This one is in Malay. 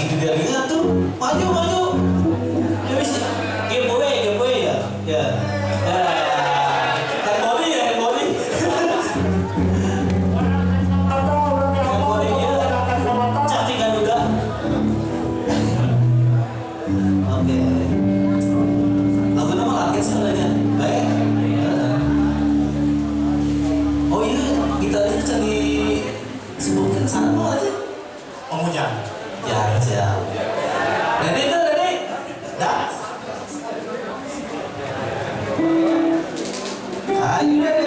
situ dia lihat tuh maju maju. Ya, ya. Jadi itu tadi. Dah. Dah.